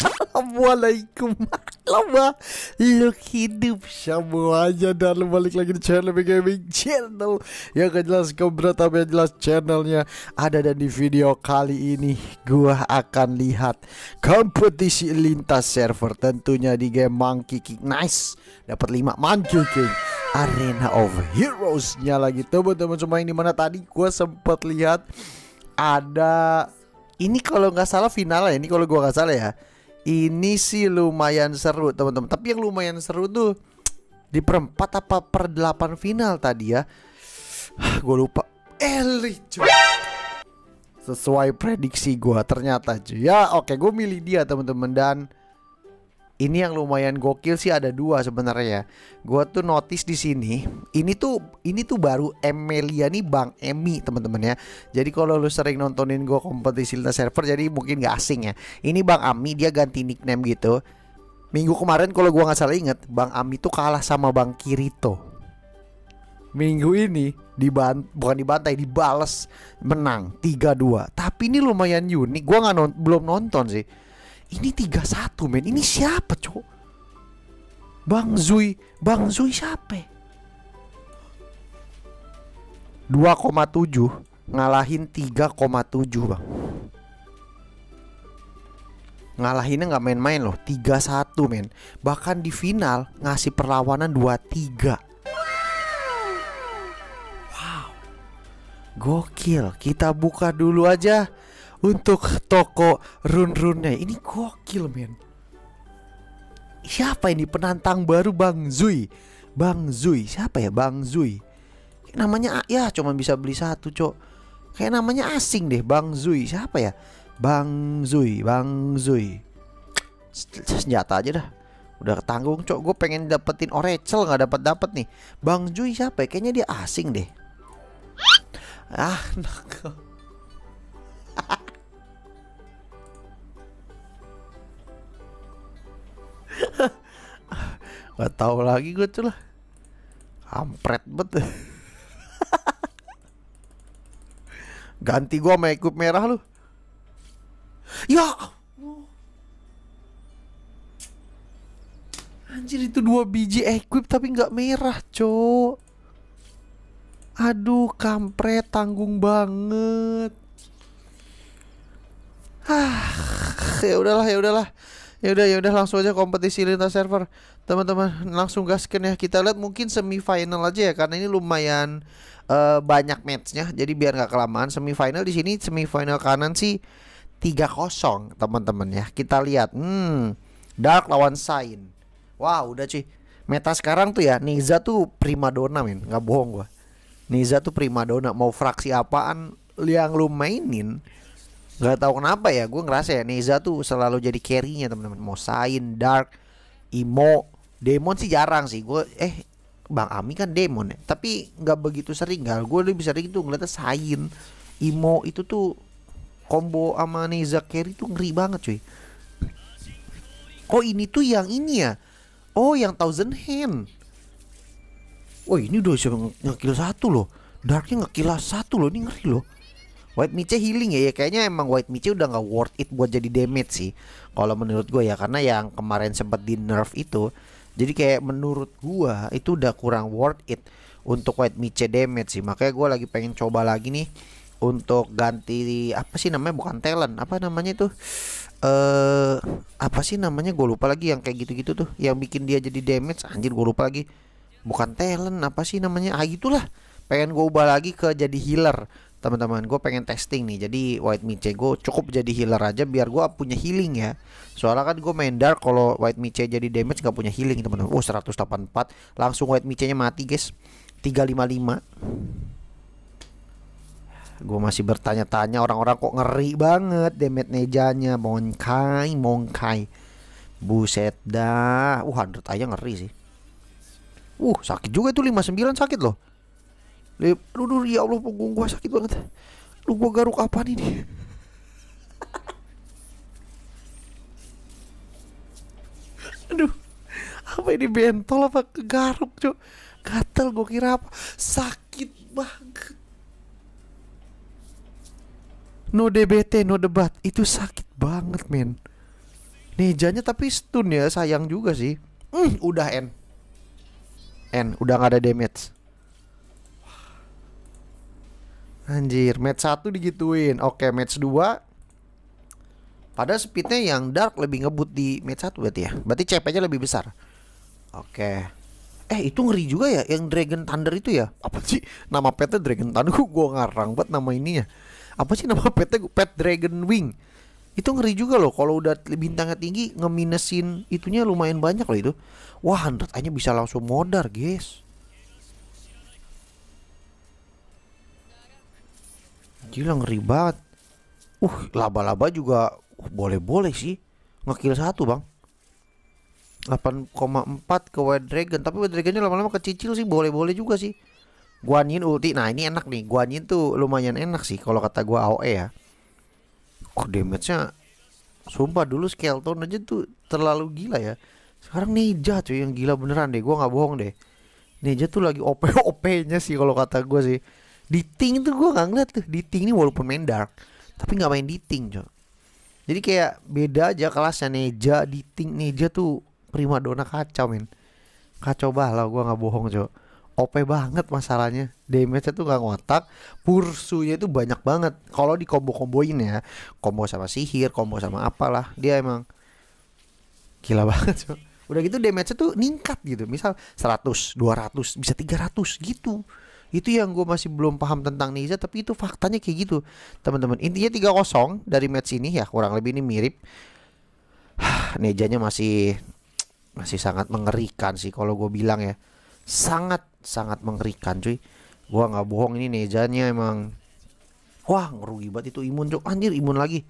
Assalamualaikum. Lama Look hidup. Semuanya Dan balik lagi di channel Big Gaming Channel. Yang gak jelas keberat tapi yang jelas channelnya Ada dan di video kali ini Gua akan lihat Kompetisi lintas server. Tentunya di game Monkey King. Nice. Dapat 5 Monkey King Arena of Heroes nya lagi Teman-teman semua yang di mana tadi Gua sempat lihat Ada Ini kalau nggak salah final ya Ini kalau gua nggak salah ya. Ini sih lumayan seru teman-teman. Tapi yang lumayan seru tuh Di perempat apa per delapan final tadi ya. Gue lupa. Cuy. Sesuai prediksi gue ternyata cuy. Ya oke gue milih dia teman-teman. Dan ini yang lumayan gokil sih ada dua sebenarnya. Gua tuh notice di sini, ini tuh ini tuh baru Emelia nih Bang Emi teman-teman ya. Jadi kalau lu sering nontonin gua kompetisi lintas server jadi mungkin gak asing ya. Ini Bang Ami dia ganti nickname gitu. Minggu kemarin kalau gua nggak salah inget, Bang Ami tuh kalah sama Bang Kirito. Minggu ini diban bukan dibantai dibales menang 3-2. Tapi ini lumayan unik. Gua nggak non belum nonton sih ini 3-1 men. Ini siapa cok Bang Zui. Bang Zui siapa? 2,7 Ngalahin 3,7 bang. Ngalahinnya nggak main-main loh. 3-1 men. Bahkan di final Ngasih perlawanan 2-3 Wow. Gokil. Kita buka dulu aja untuk toko run-runnya. Ini gokil men. Siapa ini penantang baru Bang Zui? Bang Zui, siapa ya Bang Zui? Namanya ya cuma bisa beli satu, Cok. Kayak namanya asing deh, Bang Zui. Siapa ya? Bang Zui, Bang Zui. Senjata aja dah. Udah ketanggung, Cok. Gue pengen dapetin Oracle nggak dapat dapat nih. Bang Zui siapa ya? Kayaknya dia asing deh. Ah, nakal. Gak tahu lagi gue tuh lah. Kampret bet. Ganti gue sama equip merah lu. Ya! Anjir itu dua biji equip tapi nggak merah cok. Aduh kampret tanggung banget. Ah ya udahlah ya udahlah ya udah ya udah langsung aja kompetisi lintas server. Teman-teman langsung gaskan ya. Kita lihat mungkin semifinal aja ya karena ini lumayan uh, banyak matchnya. Jadi biar nggak kelamaan semifinal di sini semifinal kanan sih 3-0 teman-teman ya. Kita lihat hmm Dark lawan Sain wow udah cuy. Meta sekarang tuh ya Niza tuh primadona men. Nggak bohong gua. Niza tuh primadona. Mau fraksi apaan yang lu mainin Gak tahu kenapa ya, gue ngerasa ya Neza tuh selalu jadi carry-nya teman-teman. Mau Sain, Dark, Imo, Demon sih jarang sih. Gue eh Bang Ami kan Demon ya, tapi nggak begitu sering gal. Gue lebih sering tuh ngeliatnya Sain, Imo itu tuh combo sama Neza carry tuh ngeri banget cuy. Oh ini tuh yang ini ya. Oh yang Thousand Hand. Oh ini udah bisa ngekill satu loh. Darknya ngekill satu loh, ini ngeri loh. White Mice healing ya, ya. Kayaknya emang White Mice udah nggak worth it buat jadi damage sih kalau menurut gue ya. Karena yang kemarin sempat di nerf itu jadi kayak menurut gue itu udah kurang worth it untuk White Mice damage sih. Makanya gue lagi pengen coba lagi nih untuk ganti apa sih namanya bukan talent apa namanya itu? Eh apa sih namanya? Gue lupa lagi yang kayak gitu-gitu tuh yang bikin dia jadi damage. Anjir gue lupa lagi. Bukan talent apa sih namanya? Ah gitulah pengen gue ubah lagi ke jadi healer teman-teman gue pengen testing nih. Jadi white mice gue cukup jadi healer aja biar gue punya healing ya. Soalnya kan gue main dark kalau white mice jadi damage gak punya healing teman-teman. Oh 184 langsung white mice nya mati guys. 355 gue masih bertanya-tanya orang-orang kok ngeri banget damage nejanya. Mongkai mongkai. Buset dah. Uh 100 aja ngeri sih. Uh sakit juga itu 59 sakit loh Aduh, ya Allah punggung gua sakit banget. Lu gua garuk apa nih? Aduh. Apa ini bentol apa garuk, Cok? Gatel gua kira apa? Sakit banget. No DBT, no debat. Itu sakit banget, men. Nejanya tapi stun ya, sayang juga sih. Hmm, udah N. N, udah nggak ada damage. Anjir, match 1 digituin. Oke, match 2 pada speednya yang dark lebih ngebut di match 1 berarti ya. Berarti CP-nya lebih besar. Oke. Eh, itu ngeri juga ya yang Dragon Thunder itu ya. Apa sih nama petnya Dragon Thunder? Gue ngarang buat nama ininya. Apa sih nama petnya? Pet Dragon Wing. Itu ngeri juga loh kalau udah bintangnya tinggi ngeminesin itunya lumayan banyak loh itu. Wah, 100 aja bisa langsung modar, guys. Gila ngeri banget. Uh, laba-laba juga boleh-boleh sih. Ngekill satu, Bang. 8,4 ke White Dragon. Tapi White Dragonnya lama-lama kecicil sih Boleh-boleh juga sih. Guanyin ulti. Nah ini enak nih. Guanyin tuh lumayan enak sih Kalau kata gua AOE ya. Oh damage-nya Sumpah dulu Skeleton aja tuh Terlalu gila ya. Sekarang Ninja cuy yang gila beneran deh. Gua nggak bohong deh. Ninja tuh lagi OP-OP-nya sih Kalau kata gua sih di Ting tuh gue gak ngeliat tuh. Di Ting ini walaupun main dark tapi nggak main di Ting coy jadi kayak beda aja kelasnya. Neja di Ting. Neja tuh prima dona kacau men. Kacau balau gue nggak bohong coy OP banget masalahnya. Damage tuh gak ngotak. Pursunya itu banyak banget. Kalau di combo komboin ya combo sama sihir combo sama apalah dia emang gila banget coy udah gitu damage tuh ningkat gitu. Misal 100 200 bisa 300 gitu itu yang gue masih belum paham tentang Niza tapi itu faktanya kayak gitu. Teman-teman intinya 3-0 dari match ini ya kurang lebih ini mirip. Nejanya masih masih sangat mengerikan sih kalau gue bilang ya. Sangat sangat mengerikan cuy. Gue nggak bohong ini Nejanya emang wah ngerugi banget itu imun cuy anjir imun lagi.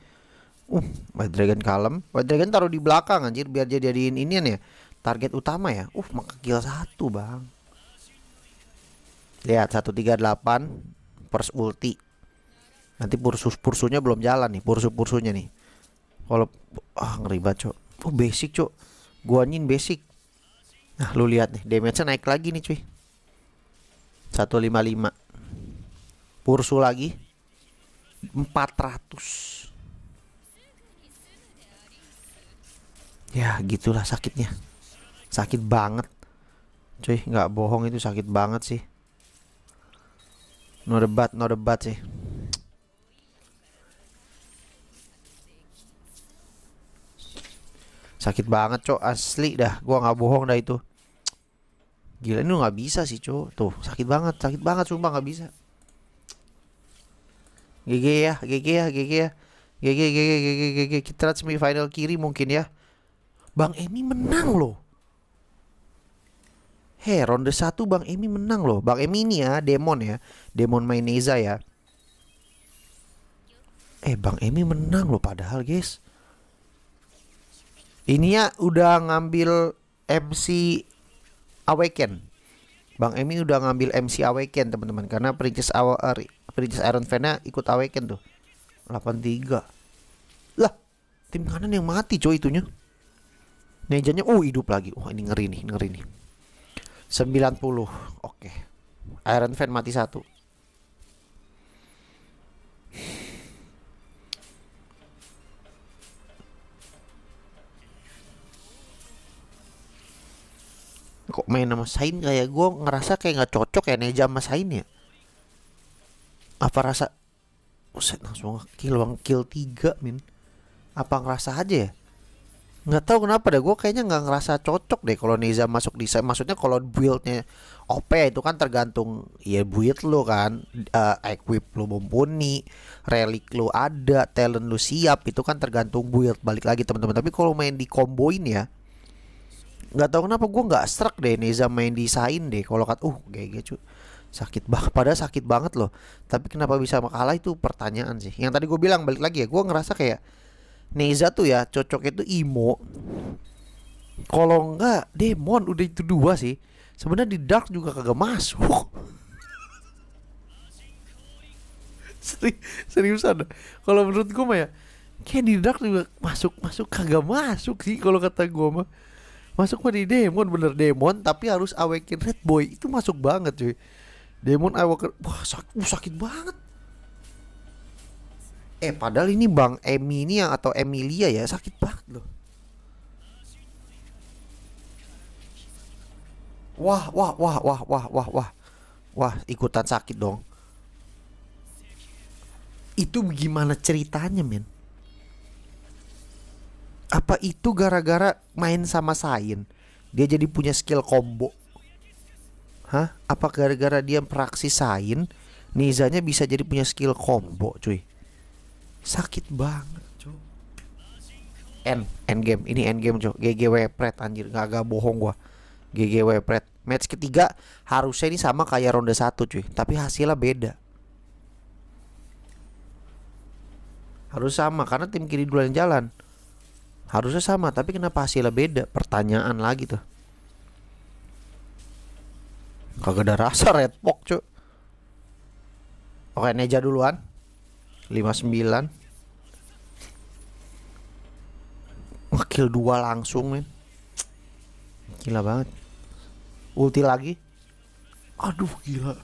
Uh White Dragon kalem. White Dragon taruh di belakang anjir biar jadi jadiin ini ya target utama ya. Uh maka kill satu bang Lihat 138 pers ulti. Nanti pursus pursunya belum jalan nih, pursu pursunya nih. Kalau ah ngeri banget, Cok. Oh, basic, Cok. Guanyin basic. Nah, lu lihat nih, damage-nya naik lagi nih, cuy. 155. Pursu lagi 400. Ya, gitulah sakitnya. Sakit banget. Cuy, nggak bohong itu sakit banget sih. No debat, no debat sih. Sakit banget cok. Asli dah. Gua nggak bohong dah itu. Gila ini nggak bisa sih cok. Tuh sakit banget sakit banget sumpah nggak bisa. GG ya GG ya GG ya. GG GG GG GG Kita lihat semifinal kiri mungkin ya. Bang Emi menang loh Hei ronde 1 Bang Emi menang loh. Bang Emi ini ya Demon ya. Demon Maineza ya. Eh Bang Emi menang loh padahal guys. Ini ya udah ngambil MC Awaken. Bang Emi udah ngambil MC Awaken teman-teman. Karena Princess, Awa, uh, Princess Iron Fan ikut Awaken tuh. 83 Lah tim kanan yang mati coy itunya. Nejanya oh hidup lagi. Wah oh, ini ngeri nih ngeri nih 90 Oke. Iron Fan mati satu. Kok main sama Sain? Kayak gue ngerasa kayak nggak cocok ya Neja sama Sain ya. Apa rasa Buset langsung kill kill 3 min. Apa ngerasa aja ya nggak tahu kenapa deh gue kayaknya nggak ngerasa cocok deh kalau Neza masuk di maksudnya kalau buildnya OP itu kan tergantung ya build lo kan. Uh, equip lo mumpuni relik lo ada talent lo siap itu kan tergantung build. Balik lagi teman-teman. Tapi kalau main di comboin ya nggak tahu kenapa gue nggak struck deh Neza main di desain deh. Kalau kat uh kayak gitu sakit banget padahal sakit banget loh. Tapi kenapa bisa kalah itu pertanyaan sih. Yang tadi gue bilang balik lagi ya gue ngerasa kayak Neza tuh ya cocok itu Imo. Kalau enggak Demon udah itu dua sih. Sebenarnya di Dark juga kagak masuk. Seri, seriusan. Kalau menurut gue mah ya kayak di Dark juga masuk masuk kagak masuk sih kalau kata gue mah. Masuk mah di Demon bener Demon tapi harus awaken Red Boy itu masuk banget cuy. Demon awaken wah sakit, sakit banget. Eh padahal ini Bang Emi ini yang atau Emilia ya sakit banget loh. Wah, wah, wah, wah, wah, wah, wah. Wah, ikutan sakit dong. Itu gimana ceritanya, men? Apa itu gara-gara main sama Sain? Dia jadi punya skill combo. Hah? Apa gara-gara dia praksi Sain? Nizanya bisa jadi punya skill combo, cuy. Sakit banget, cuy. End, end game. Ini end game, cuy. GGW Pret anjir, gak, gak bohong gua. GGW Pret. Match ketiga harusnya ini sama kayak ronde satu cuy, tapi hasilnya beda. Harus sama karena tim kiri duluan jalan. Harusnya sama, tapi kenapa hasilnya beda? Pertanyaan lagi tuh. Kagak ada rasa red pok cuy. Oke, Neja duluan. 59. Wakil dua langsung men. Gila banget. Ulti lagi. Aduh gila.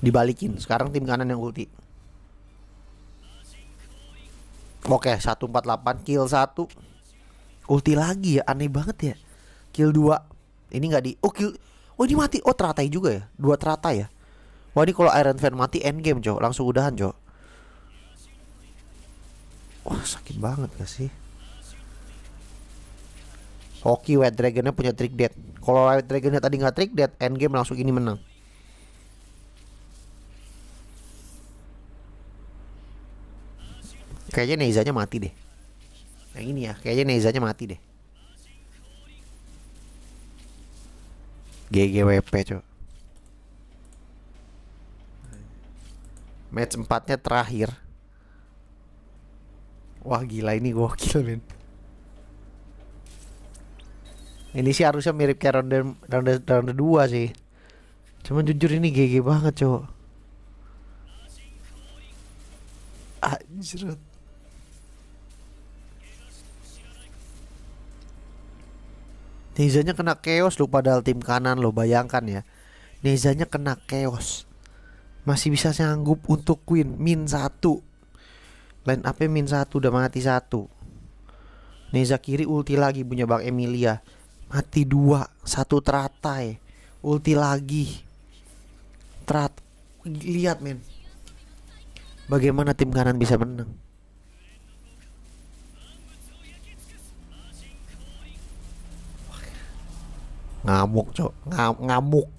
Dibalikin. Sekarang tim kanan yang ulti. Oke, 148 kill 1. Ulti lagi ya, aneh banget ya. Kill 2. Ini nggak di Oh, kill Oh, ini mati. Oh, teratai juga ya. Dua teratai ya. Wah, ini kalau Iron Fan mati end game, Cok. Langsung udahan, Cok. Wah, sakit banget gak sih? Hoki White Dragonnya punya trick dead. Kalau White Dragonnya tadi nggak trick dead, end game langsung ini menang. Kayaknya Nezanya mati deh. Yang ini ya, kayaknya Nezanya mati deh. GGWP cok. Match empatnya terakhir. Wah gila ini gokil men. Ini sih harusnya mirip kayak ronde ronde ronde dua sih. Cuman jujur ini GG banget cowok. Anjir. Nezanya kena chaos lu padahal tim kanan lo bayangkan ya. Nezanya kena chaos. Masih bisa sanggup untuk win min satu. Line up min satu udah mati satu. Neza kiri ulti lagi punya Bang Emilia. Mati dua, satu teratai. Ulti lagi. Terat. Lihat men. Bagaimana tim kanan bisa menang? Ngamuk, Cok. Ngam ngamuk.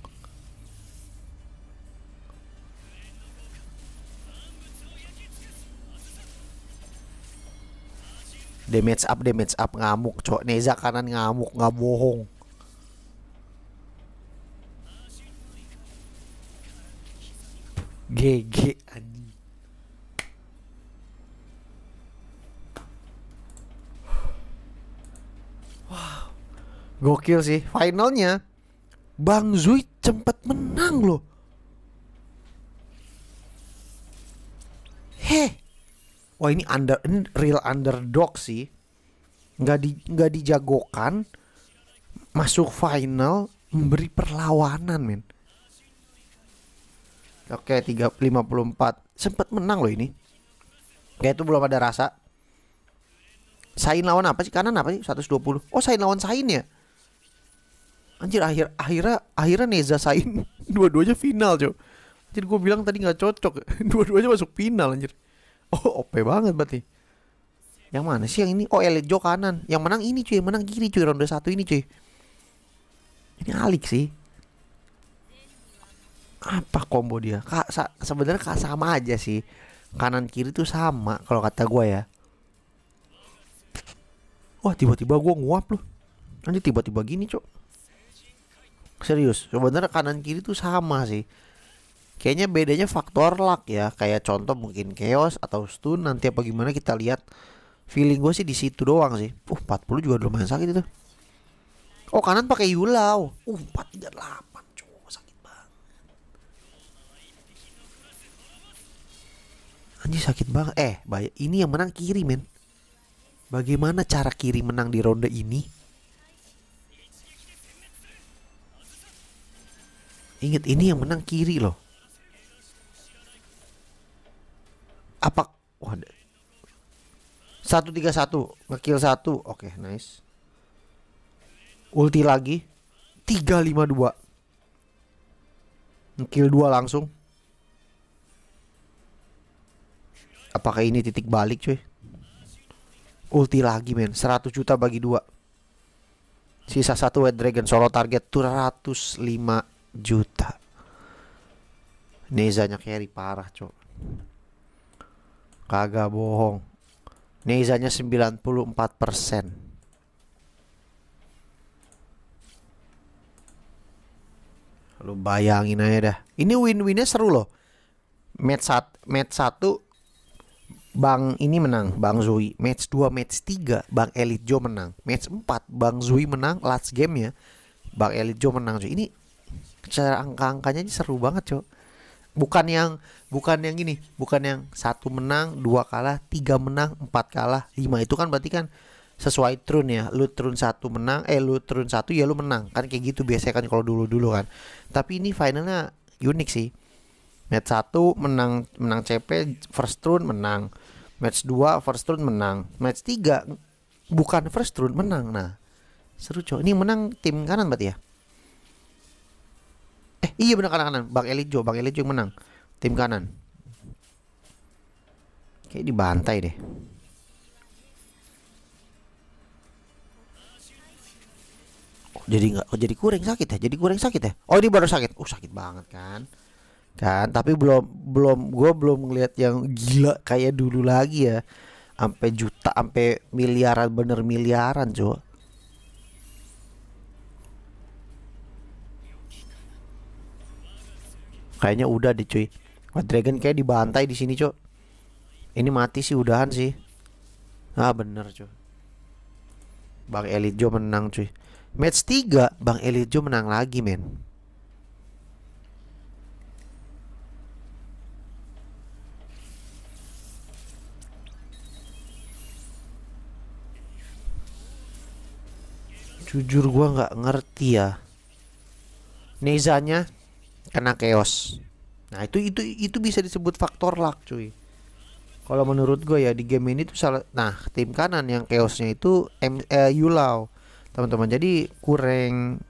Damage up, damage up ngamuk, Cok. Neza kanan ngamuk, nggak bohong. GG anjing. Wow. Gokil sih. Finalnya Bang Zui cepet menang loh. Heh. Wah ini under ini real underdog sih. Nggak di nggak dijagokan masuk final memberi perlawanan men. Oke, 354 sempat menang loh ini. Kayak itu belum ada rasa. Sain lawan apa sih? Kanan apa sih? 120. Oh, Sain lawan Sain ya? Anjir akhir akhirnya akhirnya Neza Sain dua-duanya final, Cok. Anjir gue bilang tadi nggak cocok. dua-duanya masuk final anjir. Oh, OP banget berarti. Yang mana sih yang ini? Oh, Elite Jo kanan. Yang menang ini cuy, menang kiri cuy ronde satu ini cuy. Ini alik sih. Apa combo dia? Kak sa sebenarnya kak sama aja sih. Kanan kiri tuh sama kalau kata gue ya. Wah tiba-tiba gue nguap loh Nanti tiba-tiba gini cok Serius Sebenarnya kanan kiri tuh sama sih Kayaknya bedanya faktor luck ya. Kayak contoh mungkin chaos atau stun. Nanti apa gimana kita lihat Feeling gue sih di situ doang sih. Uh 40 juga lumayan sakit itu. Oh kanan pakai Yulau. Uh 438 cok sakit banget. Anjir sakit banget. Eh ini yang menang kiri men. Bagaimana cara kiri menang di ronde ini? Ingat ini yang menang kiri loh. Satu tiga satu ngekill satu. Oke, nice. Ulti lagi. Tiga lima dua. Ngekill dua langsung. Apakah ini titik balik cuy? Ulti lagi men 100 juta bagi dua Sisa satu White Dragon solo target 205 juta Nezanya carry parah cok Kagak bohong Nezanya 94% Lu bayangin aja dah Ini win-winnya seru loh Match, sat, match 1 Bang ini menang, Bang Zui. Match 2, match 3, Bang Elite Joe menang. Match 4, Bang Zui menang last game ya. Bang Elite Joe menang. Cuy. Ini cara angka-angkanya ini seru banget, Cok. Bukan yang bukan yang gini, bukan yang satu menang, dua kalah, tiga menang, empat kalah, lima itu kan berarti kan sesuai turun ya. Lu turun satu menang, eh lu turun satu ya lu menang. Kan kayak gitu biasanya kan kalau dulu-dulu kan. Tapi ini finalnya unik sih Match 1 menang menang CP first round menang. Match 2 first round menang. Match 3 bukan first round menang. Nah, seru cowok. Ini menang tim kanan berarti ya? Eh, iya benar kanan kanan. Bang Elijo, Bang Elijo yang menang. Tim kanan. Kayak dibantai deh. Oh, jadi nggak oh, jadi kurang sakit ya? Jadi kurang sakit ya? Oh, ini baru sakit. Oh, sakit banget kan? kan tapi belum belum gue belum ngeliat yang gila kayak dulu lagi ya sampai juta sampai miliaran bener miliaran cuy kayaknya udah deh cuy. White Dragon kayak dibantai di sini cuy ini mati sih udahan sih. Ah bener cuy. Bang Elite Joe menang cuy. Match 3 Bang Elite Joe menang lagi men. Jujur gua nggak ngerti ya. Nezanya kena chaos. Nah itu itu itu bisa disebut faktor luck cuy. Kalau menurut gue ya di game ini tuh salah nah tim kanan yang chaosnya itu M eh, Yulau teman-teman. Jadi kurang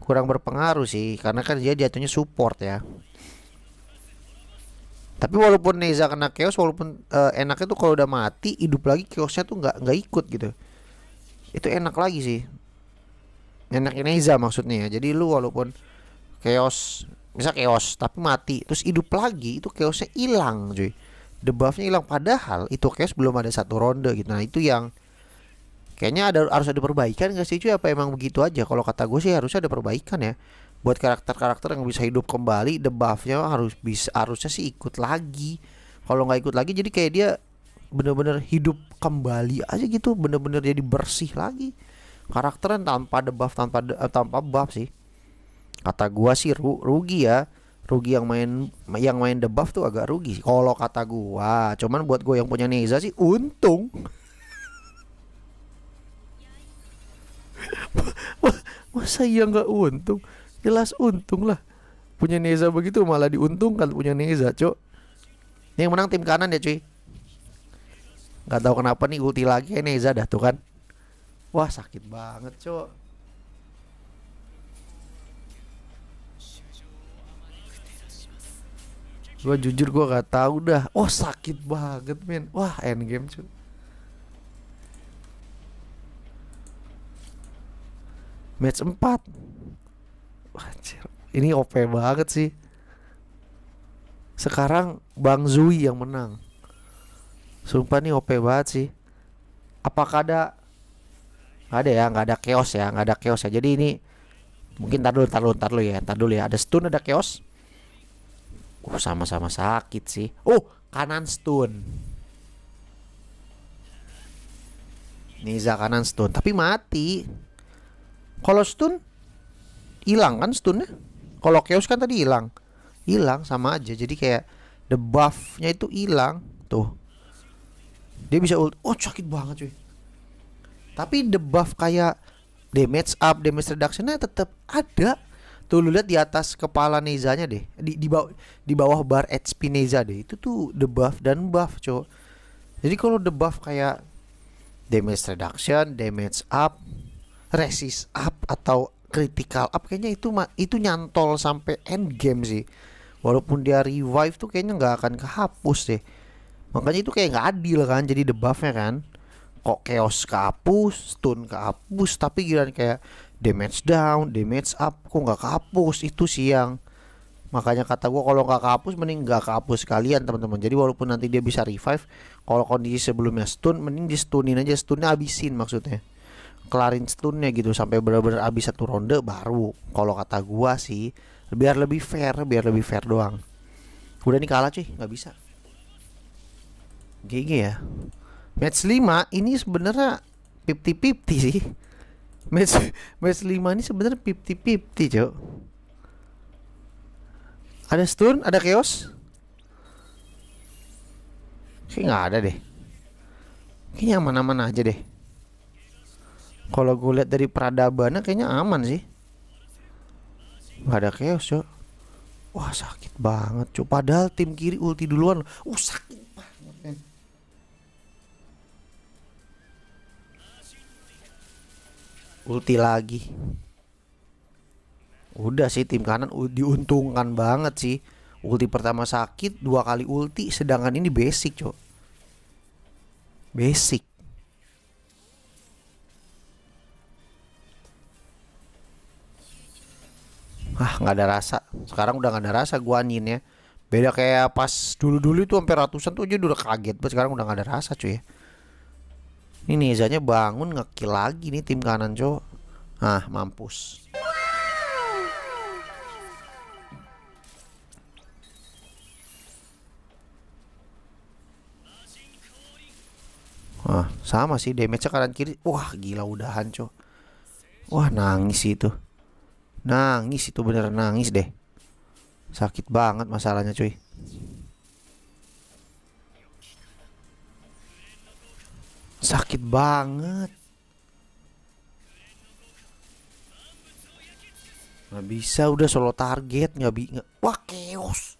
kurang berpengaruh sih karena kan dia jatuhnya support ya. Tapi walaupun Neza kena chaos walaupun uh, enaknya tuh kalau udah mati hidup lagi chaosnya tuh nggak nggak ikut gitu. Itu enak lagi sih. Enaknya Neza maksudnya ya. Jadi lu walaupun chaos bisa chaos tapi mati terus hidup lagi itu chaosnya hilang cuy. Debuffnya hilang padahal itu chaos belum ada satu ronde gitu. Nah itu yang kayaknya ada harus ada perbaikan gak sih cuy? Apa emang begitu aja? Kalau kata gue sih harusnya ada perbaikan ya. Buat karakter-karakter yang bisa hidup kembali debuffnya harus bisa harusnya sih ikut lagi. Kalau nggak ikut lagi jadi kayak dia bener-bener hidup kembali aja gitu bener-bener jadi bersih lagi. Karakternya tanpa debuff tanpa de, uh, tanpa buff sih kata gua sih ru, rugi ya. Rugi yang main yang main debuff tuh agak rugi kalau kata gua cuman buat gua yang punya Neza sih untung. Masa iya nggak untung? Jelas untung lah. Punya Neza begitu malah diuntungkan punya Neza cok. Yang menang tim kanan ya cuy. Nggak tahu kenapa nih ulti lagi Neza dah tuh kan. Wah sakit banget cok Gue jujur gue gak tahu dah. Oh sakit banget men. Wah endgame cuy. Match 4 Wajir. Ini OP banget sih. Sekarang Bang Zui yang menang. Sumpah nih OP banget sih. Apakah ada? Nggak ada ya nggak ada chaos ya nggak ada chaos ya. Jadi ini mungkin tar dulu tar dulu tar dulu ya tar dulu ya. Ada stun ada chaos uh sama-sama sakit sih. Oh kanan stun. Niza kanan stun tapi mati. Kalau stun hilang kan stunnya? Kalau chaos kan tadi hilang. Hilang sama aja jadi kayak the buffnya itu hilang. Tuh. Dia bisa ult oh sakit banget cuy. Tapi debuff kayak damage up, damage reductionnya tetap ada. Tuh lu lihat di atas kepala Nezanya deh. Di di bawah di bawah bar HP Neza deh. Itu tuh debuff dan buff, cowok. Jadi kalau debuff kayak damage reduction, damage up, resist up atau critical up kayaknya itu itu nyantol sampai end game sih. Walaupun dia revive tuh kayaknya nggak akan kehapus deh. Makanya itu kayak nggak adil kan jadi debuffnya kan. Kok chaos kehapus, stun kehapus, tapi giliran kayak damage down, damage up kok nggak kehapus? Itu sih yang makanya kata gue kalau nggak kehapus mending nggak kehapus kalian teman-teman. Jadi walaupun nanti dia bisa revive kalau kondisi sebelumnya stun mending di stunin aja stunnya habisin maksudnya. Kelarin stunnya gitu sampai benar-benar habis satu ronde baru. Kalau kata gua sih biar lebih fair biar lebih fair doang. Udah nih kalah cuy. Nggak bisa. GG ya. Match 5 ini sebenarnya 50-50 sih match match 5 ini sebenarnya 50-50 cok ada stun, ada chaos. Kayak nggak ada deh. Kayaknya aman-aman aja deh. Kalau gue lihat dari peradabannya kayaknya aman sih. Gak ada chaos, cok. Wah sakit banget, cok. Padahal tim kiri ulti duluan. Uh sakit Ulti lagi. Udah sih tim kanan diuntungkan banget sih. Ulti pertama sakit, dua kali ulti, sedangkan ini basic, cok. Basic. Ah, nggak ada rasa. Sekarang udah nggak ada rasa gua ya. Beda kayak pas dulu-dulu itu hampir ratusan tuh aja udah kaget, sekarang udah nggak ada rasa, cuy. Ini Nezanya bangun ngekill lagi nih tim kanan, cok. Ah, mampus. Wah, sama sih damage kanan kiri. Wah, gila udah hancur. Wah, nangis itu. Nangis itu beneran nangis deh. Sakit banget masalahnya, cuy. Sakit banget. Nggak bisa udah solo target nggak bisa. Wah, chaos.